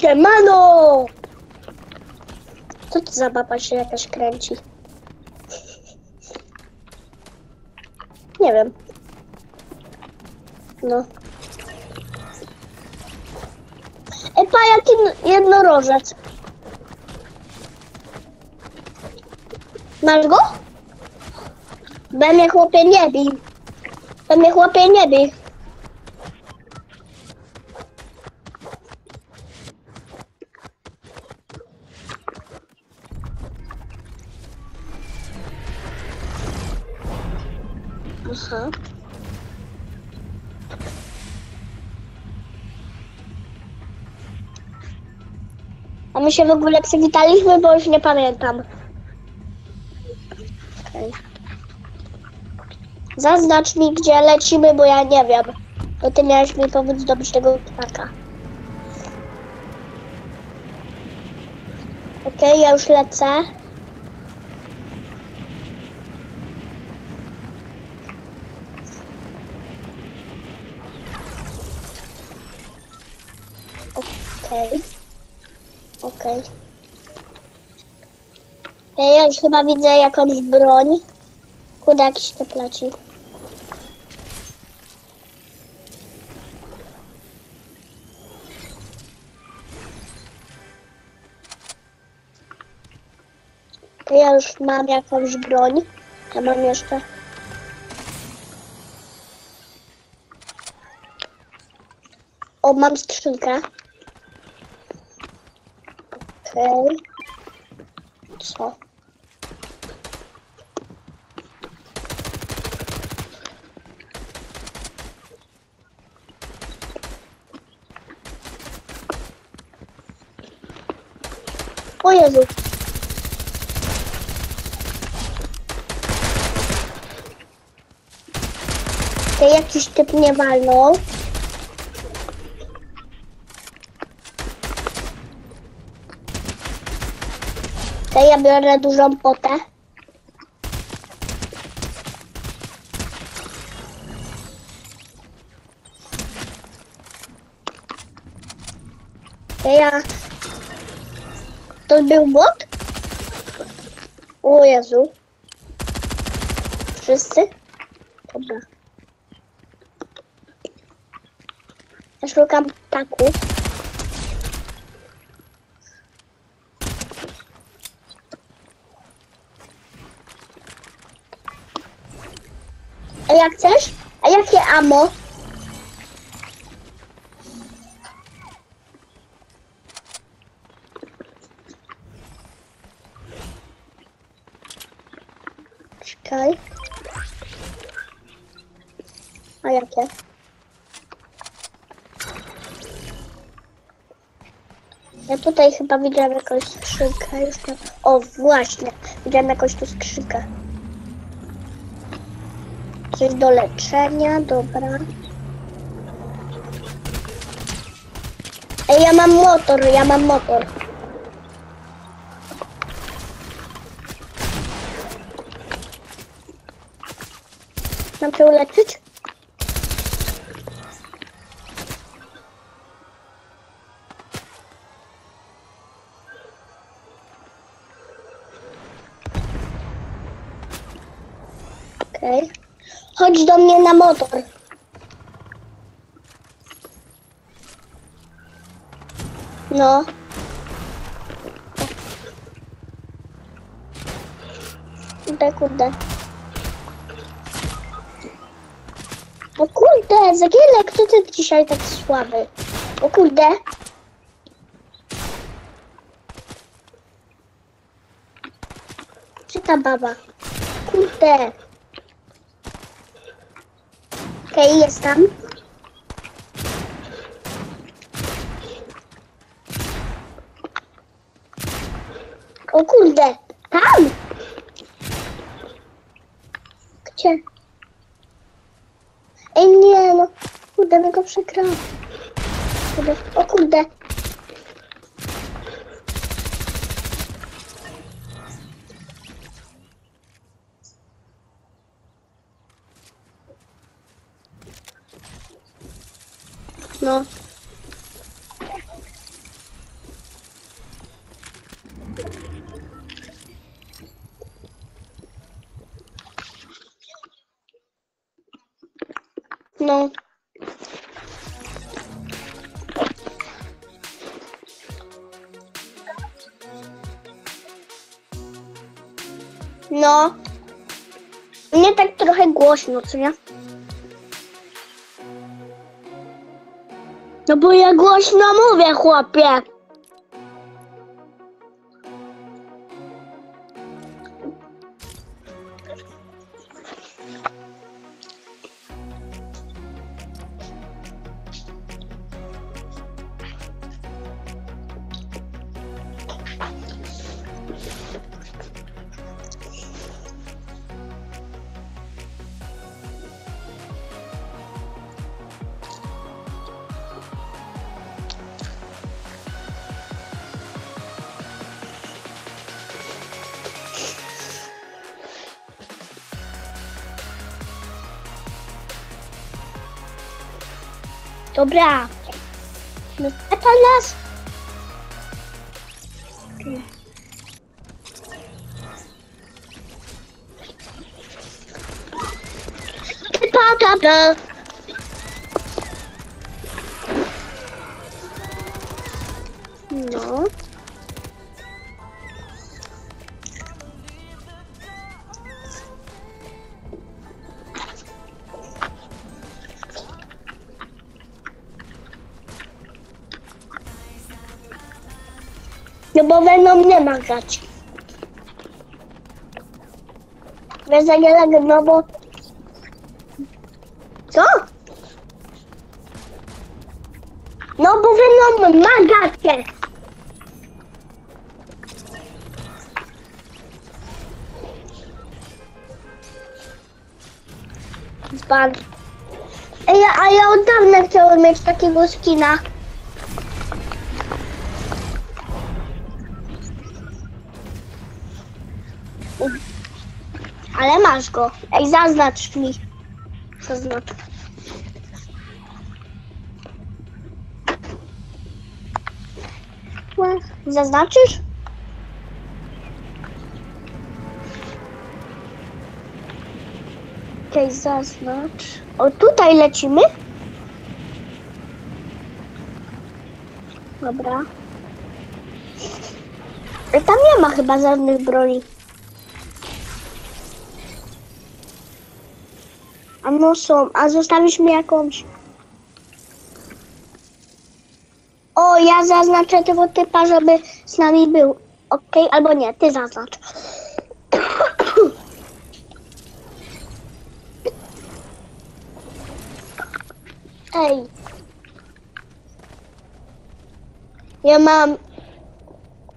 Siemano! Co to za baba się jakaś kręci? Nie wiem. No. Ej, pa, jaki jednorożec. Masz go? Be mnie chłopie nie bij. Be mnie chłopie nie bij. Się w ogóle przywitaliśmy, bo już nie pamiętam. Zaznacz mi, gdzie lecimy, bo ja nie wiem. Bo ty miałeś mi pomóc zdobyć tego ptaka. Okej, ja już lecę. Okej. Okej. Ej, Ja już chyba widzę jakąś broń. Kurde, jakiś to placi. Ja już mam jakąś broń. Ja mam jeszcze. O, mam skrzynkę. Okej. Co? O Jezu. To jakiś typ mnie walnął. To ja biorę dużą potę. To ja... To był bot? O Jezu. Wszyscy? Dobra. Ja szukam ptaków. Jak chcesz? A jakie amo? Czekaj. A jakie? Ja tutaj chyba widziałem jakąś skrzynkę. Już. O, właśnie. Widziałem jakąś tu skrzynkę. Coś do leczenia, dobra. Ej, ja mam motor, ja mam motor. Mam cię uleczyć? Okej. Chodź do mnie na motor. No. Kurde, kurde. O kurde, Zagielek, kto ty dzisiaj tak słaby? O kurde. Czy ta baba? Kurde. Okej, jest tam. O kurde, tam! Gdzie? Ej, nie no. Kurde, my go. O kurde. No. No. Nie tak trochę głośno, co nie? No bo ja głośno mówię, chłopie. Dobra. No to nas. Pata, No. No bo Venom nie ma grać. Jak no bo... Co? No bo Venom ma gadkę. Zban. Ej, a ja od dawna chciałem mieć takiego skina. Ale masz go. Ej, zaznacz mi. Zaznacz. Zaznaczysz? Okej, zaznacz. O, tutaj lecimy? Dobra. Tam nie ma chyba żadnych broni. No są, a zostawisz mi jakąś. O, ja zaznaczę tego typa, żeby z nami był. Okej, albo nie, ty zaznacz. Ej. Ja mam.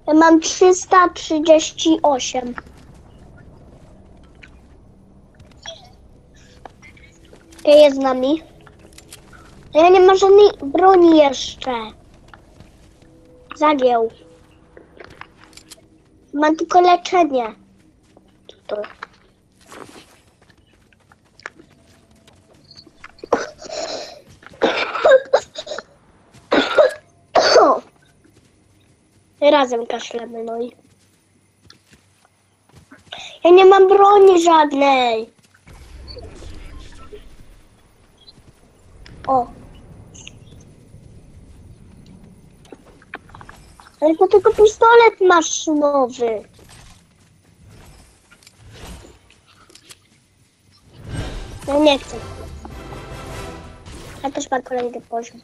Ja mam 338. Okej, jest z nami. Ja nie mam żadnej broni jeszcze. Zagiął. Mam tylko leczenie. To. Razem kaszlemy, no i... Ja nie mam broni żadnej. O. Ale to tylko pistolet maszynowy. No nie chcę. Ja też mam kolejny poziom.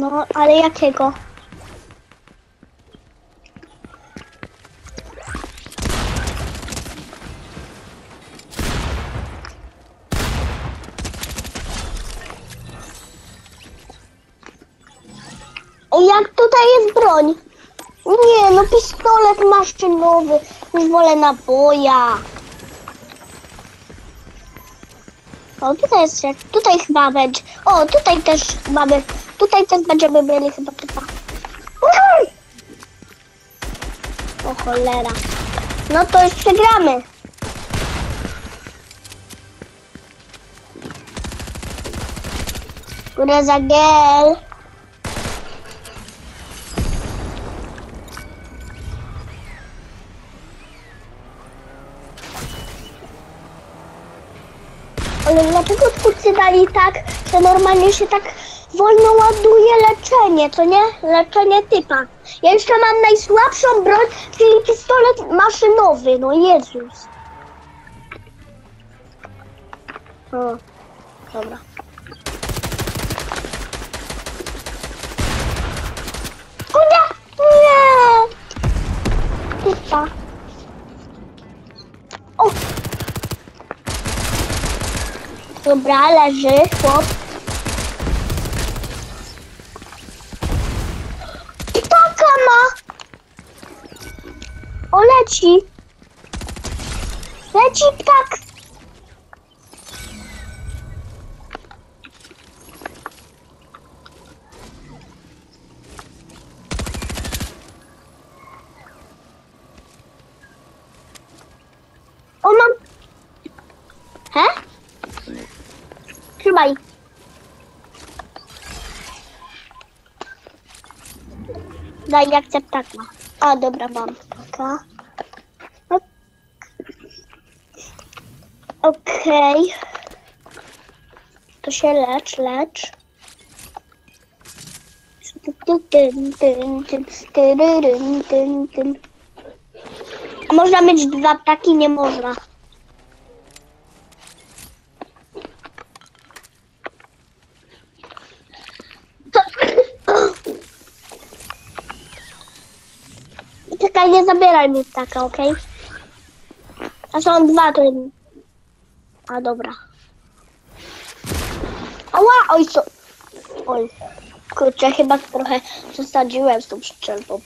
No, ale jakiego? Jak tutaj jest broń? Nie, no pistolet maszynowy. Już wolę naboja. O, tutaj jest, tutaj chyba będzie. O, tutaj też mamy, tutaj też będziemy mieli chyba typa. O cholera. No to już przegramy. Góra za gel. Ale dlaczego twórcy dali tak, że normalnie się tak wolno ładuje leczenie, co nie? Leczenie typa. Ja jeszcze mam najsłabszą broń, czyli pistolet maszynowy, no Jezus. O, dobra. Kurde! Nie! Typa. O! Dobra, leży chłop. Ptaka ma! O, leci! Leci ptak! O, mam... He? Trzymaj. Daj, jak chcę ptaka. A, dobra, mam ptaka. Ok. Okej. To się lecz, lecz. Można mieć dwa ptaki? Nie można. Czekaj, nie zabieraj mi ptaka, okej? A są dwa, to... A, dobra. Ała, oj, co... Oj, kurczę, chyba trochę przesadziłem z tą strzelbą.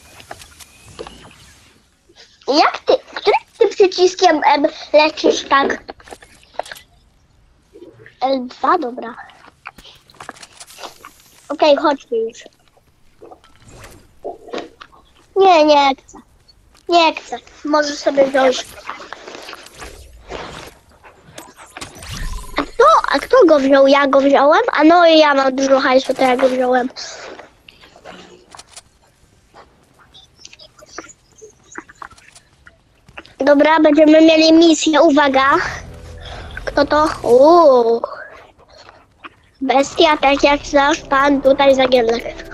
Jak ty, którym ty przyciskiem M lecisz tak? L2, dobra. Okej, chodźmy już. Nie, nie chcę. Nie chcę. Możesz sobie wziąć. A kto, a kto go wziął? Ja go wziąłem? A no i ja mam dużo hajsu, to ja go wziąłem. Dobra, będziemy mieli misję. Uwaga. Kto to? Uuu. Bestia, tak jak nasz pan tutaj zagielek.